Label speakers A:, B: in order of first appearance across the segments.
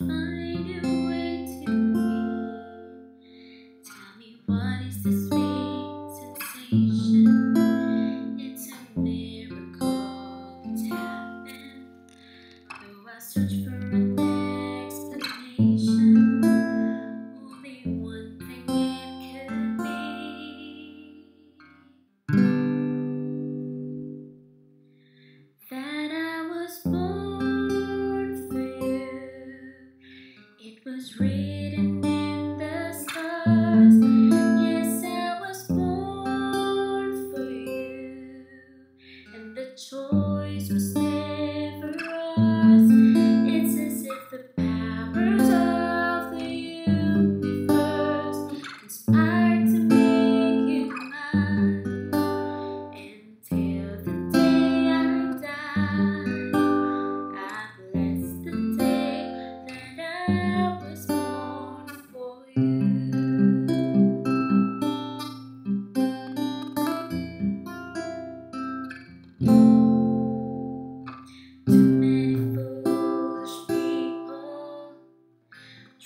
A: bird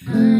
A: Mm.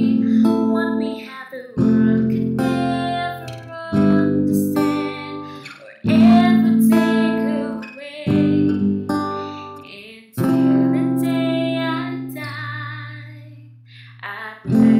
A: mm.